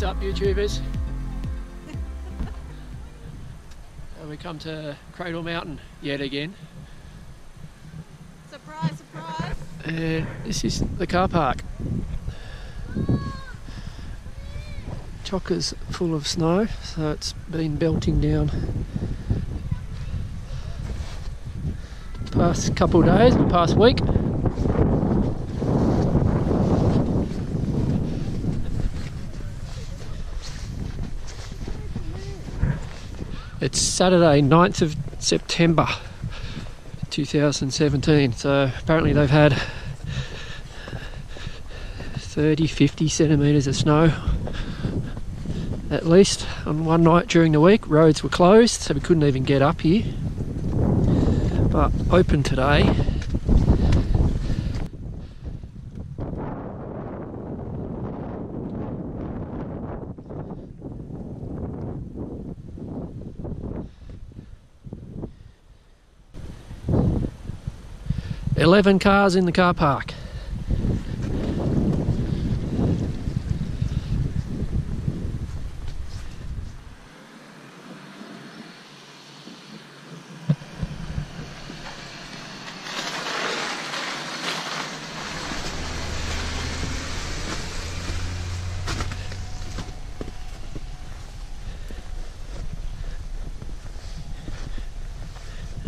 YouTubers. and we come to Cradle Mountain yet again. Surprise, surprise. And this is the car park. Chockers full of snow, so it's been belting down the past couple of days, the past week. It's Saturday, 9th of September 2017. So apparently they've had 30 50 centimetres of snow at least on one night during the week. Roads were closed, so we couldn't even get up here. But open today. Eleven cars in the car park.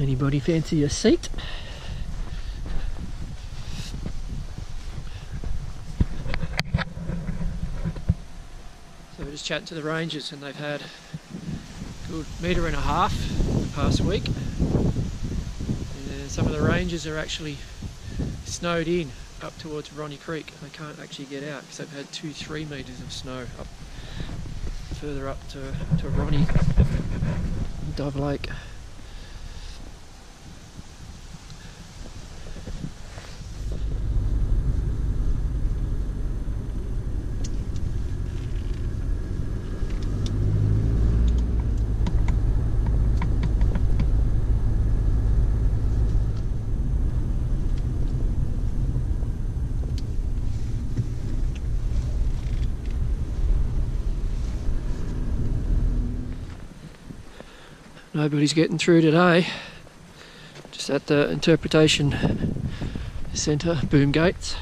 Anybody fancy a seat? So we're just chatting to the rangers and they've had a good metre and a half the past week. And some of the rangers are actually snowed in up towards Ronnie Creek. And they can't actually get out because they've had two, three metres of snow up further up to, to Ronnie Dove Lake. Nobody's getting through today. Just at the interpretation centre, boom gates.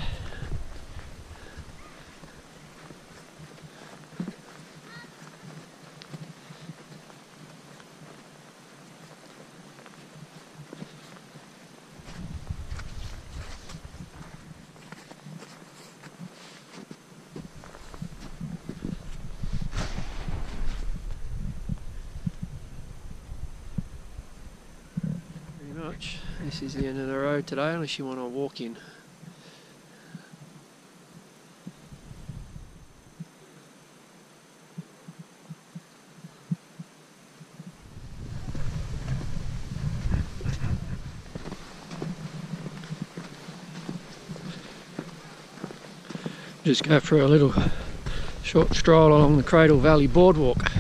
Pretty much. This is the end of the road today, unless you want to walk in. Just go for a little short stroll along the Cradle Valley Boardwalk.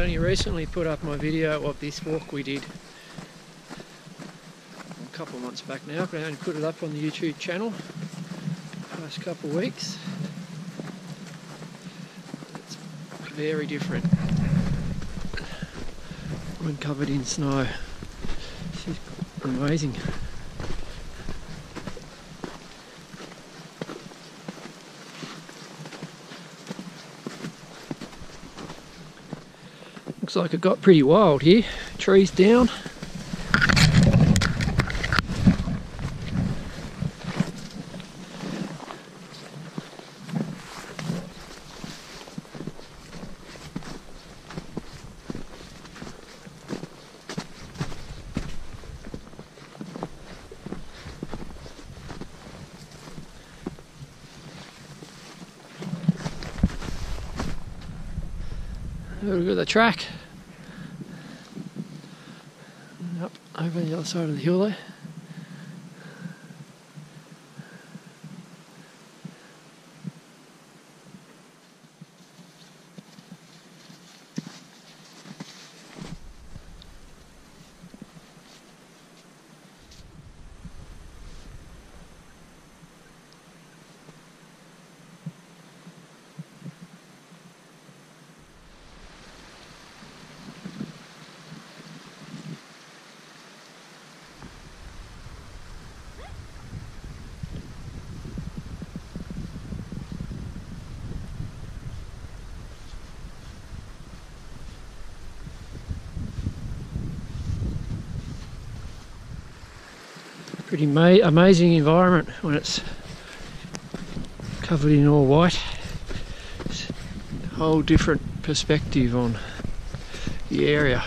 I've only recently put up my video of this walk we did a couple of months back now. I only put it up on the YouTube channel past couple of weeks. It's very different when covered in snow. This is amazing. Looks like it got pretty wild here. Trees down. Look at the track. Up over the other side of the hill there. Pretty amazing environment when it's covered in all white. It's a whole different perspective on the area.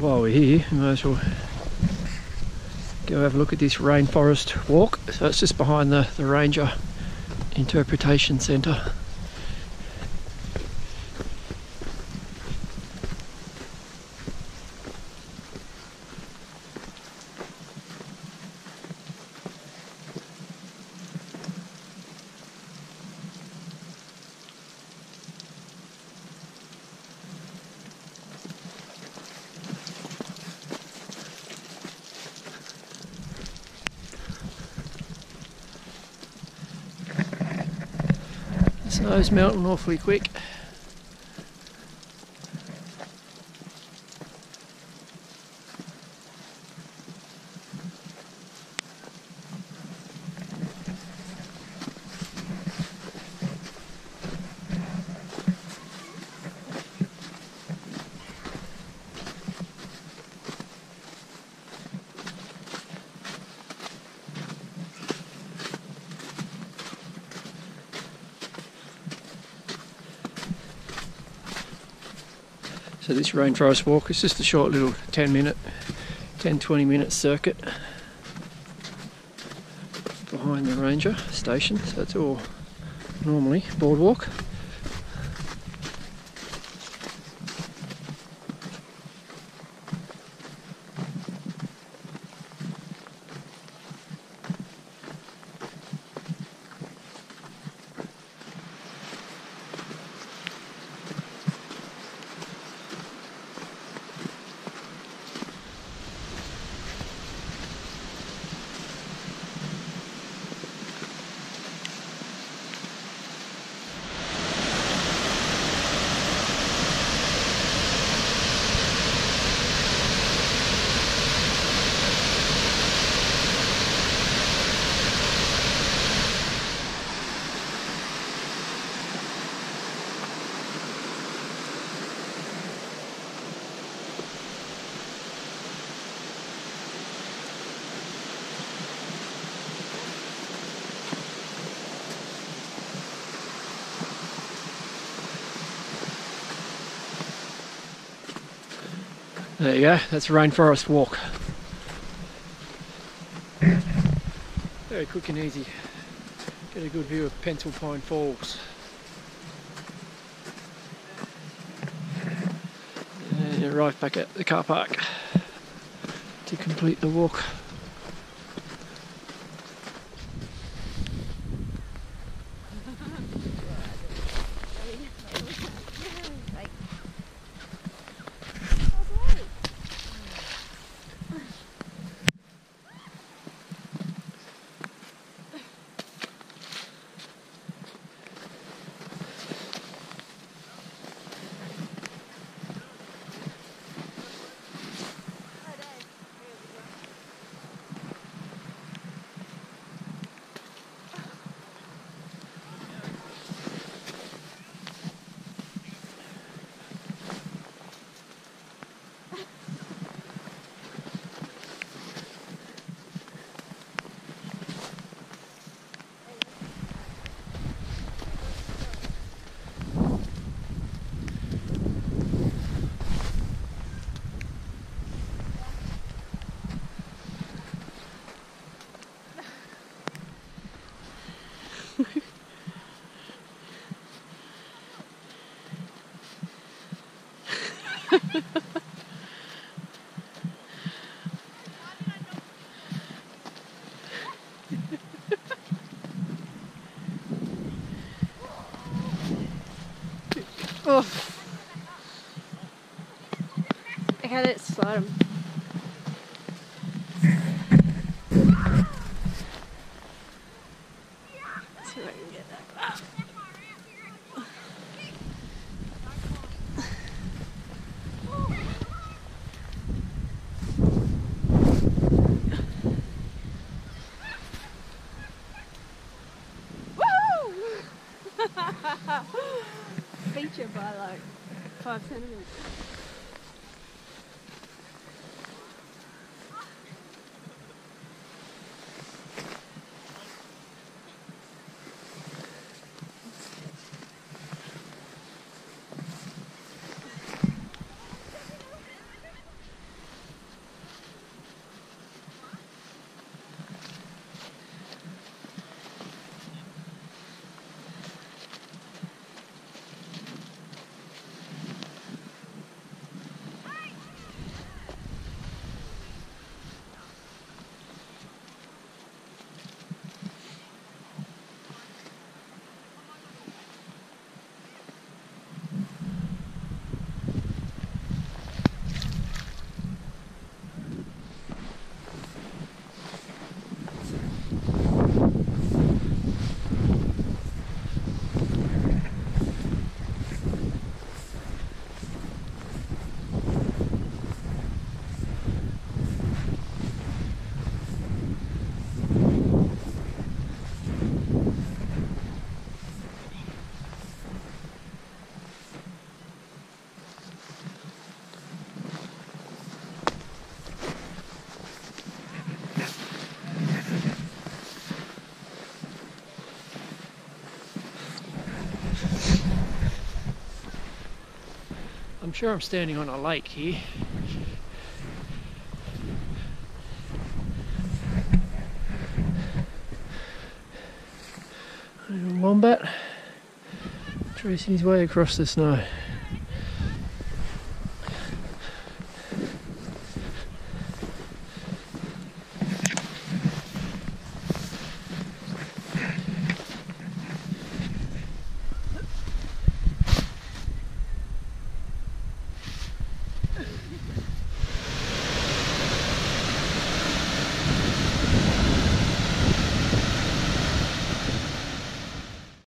While we're here, we might as well go have a look at this rainforest walk. So it's just behind the, the Ranger Interpretation Centre. Snow's melting awfully quick. So this rainforest walk is just a short little 10 minute, 10 20 minute circuit behind the ranger station. So it's all normally boardwalk. There you go, that's rainforest walk. Very quick and easy. Get a good view of Pencil Pine Falls. And right back at the car park to complete the walk. Okay, let's. See if I can get that. Feature by like five centimeters. Sure I'm standing on a lake here. Wombat tracing his way across the snow.